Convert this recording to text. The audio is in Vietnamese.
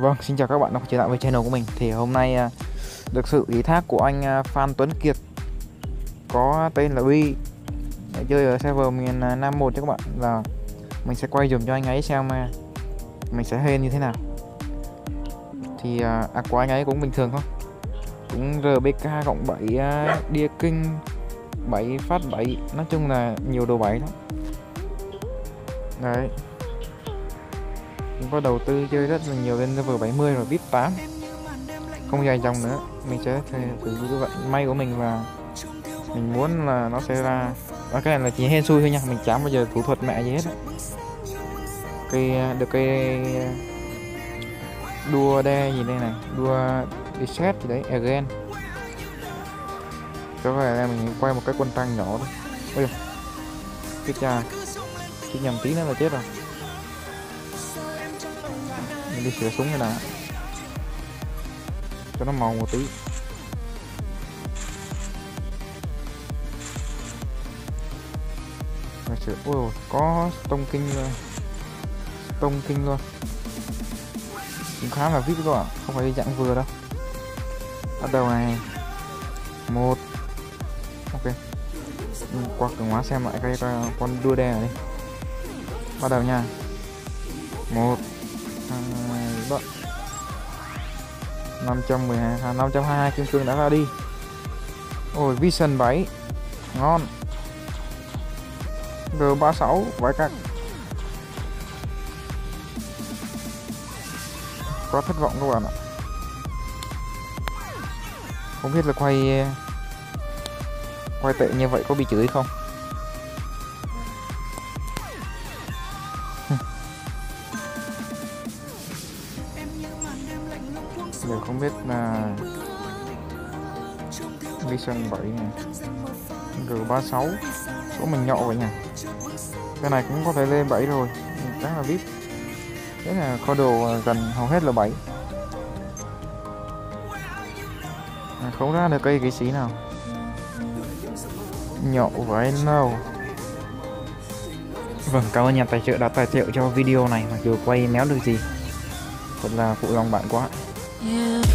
Vâng, xin chào các bạn đã trở lại với channel của mình. Thì hôm nay à, được sự ý thác của anh à, Phan Tuấn Kiệt Có tên là Uy Để chơi ở server miền à, Nam 1 cho các bạn. Là mình sẽ quay dùm cho anh ấy xem mình sẽ hên như thế nào. Thì à, của anh ấy cũng bình thường thôi. Cũng RBK cộng 7 Đia Kinh 7 phát 7 Nói chung là nhiều đồ 7 lắm. Đấy. Mình có đầu tư chơi rất là nhiều lên level 70 rồi VIP 8 không dài dòng nữa. Mình sẽ thử cái vận may của mình và mình muốn là nó sẽ ra và cái này là chỉ hên xui thôi nha. Mình chẳng bao giờ thủ thuật mẹ gì hết. Cây được cây đua đe gì đây này? Đua reset gì đấy, again. Có vẻ là mình quay một cái quân tăng nhỏ thôi. Ôi cái cha. Chết nhầm tí nữa là chết rồi mình đi sửa súng cái đã cho nó màu một tí. Mình sửa ôi có tông kinh luôn. Tông kinh luôn. Cũng khá là vip các bạn không phải dạng vừa đâu. Bắt đầu này. Một. Ok. Qua cửa hóa xem lại cái con đua đè này bắt đầu nha. Một đó 512 à, 522 kim cương đã ra đi. Ôi vision 7 ngon. G36 vải cắt quá thất vọng các bạn ạ. Không biết là quay quay tệ như vậy có bị chửi không? Giờ không biết là Vision 7 này G36 số mình nhọ vậy nhỉ cái này cũng có thể lên 7 rồi chắc là vip thế là kho đồ gần hầu hết là 7 à, không ra được cây kỹ sĩ nào. Nhậu vậy đâu Vâng, cảm ơn nhà tài trợ đã tài trợ cho video này mặc dù quay méo được gì. Thật là phụ lòng bạn quá Yeah.